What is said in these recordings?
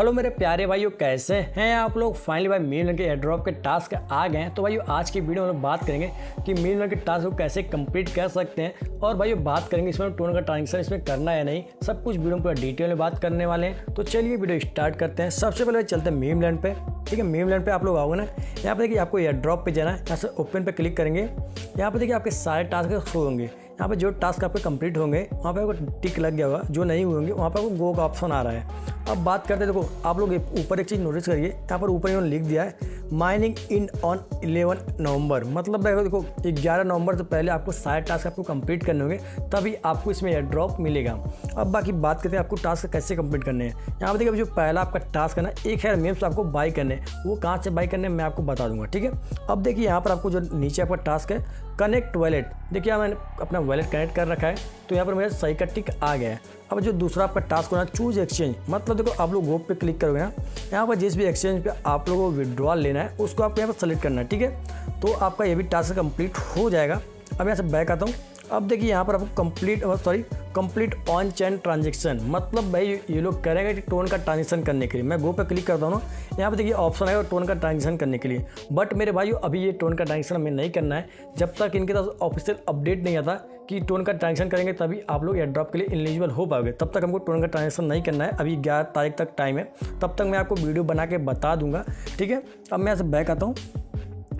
Hello मेरे प्यारे भाइयों, कैसे हैं आप लोग? फाइनली भाई मील के एड्रॉप के टास्क आ गए हैं। तो भाइयों, आज की वीडियो में लोग बात करेंगे कि मील के टास्क को कैसे कंप्लीट कर सकते हैं। और भाइयों, बात करेंगे इसमें टोन का ट्रांजेक्शन इसमें करना है नहीं। सब कुछ वीडियो में पूरा डिटेल में बात करने वाले हैं। तो चलिए वीडियो स्टार्ट करते हैं। सबसे पहले चलते हैं मीम लैंड पे। ठीक है मीम लैंड पे आप लोग आओगे ना, यहाँ पर देखिए आपको एयर ड्रॉप पे जाना है। यहाँ से ओपन पर क्लिक करेंगे। यहाँ पर देखिए आपके सारे टास्क शो होंगे। यहाँ पर जो टास्क आपके कंप्लीट होंगे, वहाँ पर आपको टिक लग गया होगा। जो नहीं होंगे, वहाँ पर आपको गो का ऑप्शन आ रहा है। अब बात करते हैं, देखो, आप लोग ऊपर एक चीज़ नोटिस करिए, यहाँ पर ऊपर इन्होंने लिख दिया है माइनिंग इन ऑन 11 नवंबर मतलब देखो 11 नवंबर से पहले आपको सारे टास्क आपको कंप्लीट करने होंगे, तभी आपको इसमें एयर ड्रॉप मिलेगा। अब बाकी बात करते हैं, आपको टास्क कैसे कंप्लीट करने हैं। यहाँ पर देखिए जो पहला आपका टास्क है ना, एक है मेम्स आपको बाई करने वो कहाँ से बाई करने मैं आपको बता दूँगा, ठीक है? अब देखिए, यहाँ पर आपको जो नीचे आपका टास्क है कनेक्ट वॉलेट देखिए, मैंने अपना वॉलेट कनेक्ट कर रखा है तो यहाँ पर मेरा सही का टिक आ गया है। अब जो दूसरा आपका टास्क होना चूज़ एक्सचेंज मतलब देखो, आप लोग गोप पे क्लिक करोगे ना, यहाँ पर जिस भी एक्सचेंज पे आप लोगों को विड्रॉल लेना है, उसको आपको यहाँ पर सेलेक्ट करना है, ठीक है? तो आपका ये भी टास्क कंप्लीट हो जाएगा। अब यहाँ से बैक आता हूँ। अब देखिए यहाँ पर आपको complete sorry complete on chain transaction मतलब भाई, ये लोग करेंगे टोन का ट्रांजेक्शन करने के लिए। मैं गो पे क्लिक करता हूँ ना, यहाँ पर देखिए ऑप्शन आएगा टोन का ट्रांजेक्शन करने के लिए। बट मेरे भाई अभी ये टोन का ट्रांजेक्शन हमें नहीं करना है। जब तक इनके पास ऑफिशियल अपडेट नहीं आता कि टोन का ट्रांजेक्शन करेंगे, तभी आप लोग एयरड्रॉप के लिए एलिजिबल हो पाओगे। तब तक हमको टोन का ट्रांजेक्शन नहीं करना है। अभी ग्यारह तारीख तक टाइम है। तब तक मैं आपको वीडियो बना के बता दूँगा। ठीक है? अब मैं ऐसे बैक आता हूँ।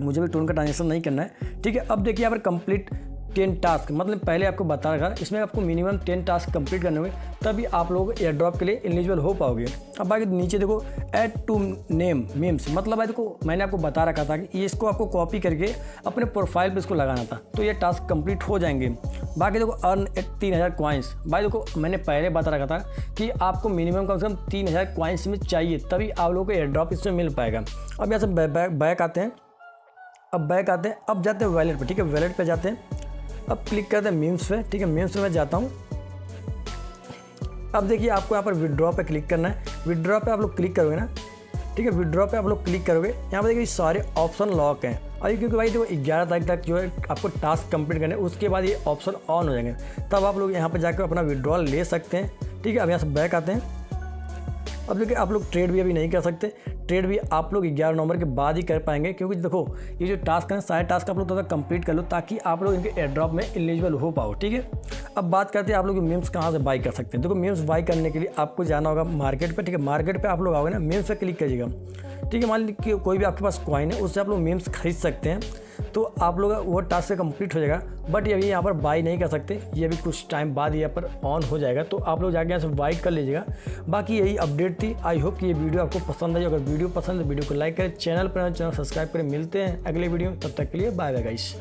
मुझे भी टोन का ट्रांजेक्शन नहीं करना है। ठीक है? अब देखिए यहाँ पर कंप्लीट टेन टास्क मतलब पहले आपको बता रखा इसमें आपको मिनिमम टेन टास्क कंप्लीट करने होंगे, तभी आप लोग एयर ड्रॉप के लिए एलिजिबल हो पाओगे। अब बाकी नीचे देखो ऐड टू नेम मीम्स मतलब भाई देखो, मैंने आपको बता रखा था कि इसको आपको कॉपी करके अपने प्रोफ़ाइल पे इसको लगाना था तो ये टास्क कंप्लीट हो जाएँगे। बाकी देखो अर्न तीन हज़ार क्वाइंस भाई देखो, मैंने पहले बता रखा था कि आपको मिनिमम कम से कम तीन हज़ार क्वाइंस में चाहिए, तभी आप लोगों को एयर ड्रॉप इसमें मिल पाएगा। अब यहाँ से बैक आते हैं। अब बैक आते हैं, अब जाते हैं वैलेट पर ठीक है? वैलेट पर जाते हैं। अब क्लिक करते हैं मीम्स पे, ठीक है? मीम्स पे मैं जाता हूँ। अब देखिए, आपको यहाँ पर विड्रॉ पे क्लिक करना है। विड्रॉ पे आप लोग क्लिक करोगे ना, ठीक है? विड्रॉ पे आप लोग क्लिक करोगे, यहाँ पर देखिए सारे ऑप्शन लॉक हैं। और क्योंकि भाई देखो, ग्यारह तारीख तक जो है आपको टास्क कंप्लीट करना उसके बाद ये ऑप्शन ऑन हो जाएँगे। तब आप लोग यहाँ पर जाकर अपना विड्रॉल ले सकते हैं, ठीक है? अब यहाँ से बैक आते हैं। अब देखिए, आप लोग ट्रेड भी अभी नहीं कर सकते। ट्रेड भी आप लोग ग्यारह नवंबर के बाद ही कर पाएँगे, क्योंकि देखो, ये जो टास्क हैं सारे टास्क आप लोग थोड़ा कंप्लीट कर लो, ताकि आप लोग इनके एड्रॉप में एलिजिबल हो पाओ, ठीक है? अब बात करते हैं आप लोग मीम्स कहाँ से बाई कर सकते हैं। देखो मीम्स बाई करने के लिए आपको जाना होगा मार्केट पर ठीक है? मार्केट पर आप लोग आओगे ना मीम्स पर क्लिक करिएगा। ठीक है, मान लीजिए कोई भी आपके पास कॉइन है, उससे आप लोग मीम्स खरीद सकते हैं। तो आप लोग वो टास्क कंप्लीट हो जाएगा बट ये अभी यहाँ पर बाई नहीं कर सकते। ये अभी कुछ टाइम बाद यहाँ पर ऑन हो जाएगा तो आप लोग जाके यहाँ से बाई कर लीजिएगा। बाकी यही अपडेट थी। आई होप कि ये वीडियो आपको पसंद आई। अगर वीडियो पसंद है वीडियो को लाइक करें चैनल पर चैनल सब्सक्राइब करें। मिलते हैं अगले वीडियो तब तक के लिए बाय बाय गाइस